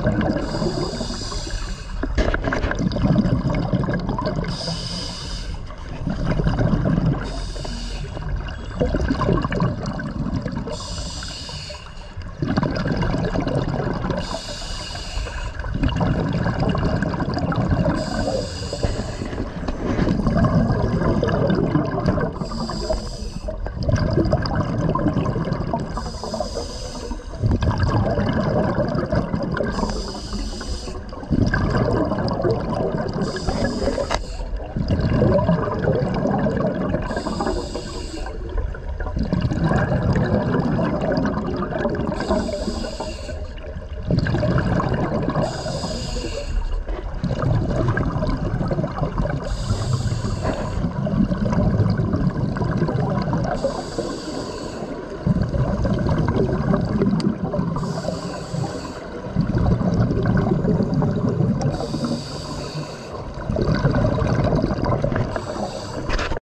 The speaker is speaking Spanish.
Gracias.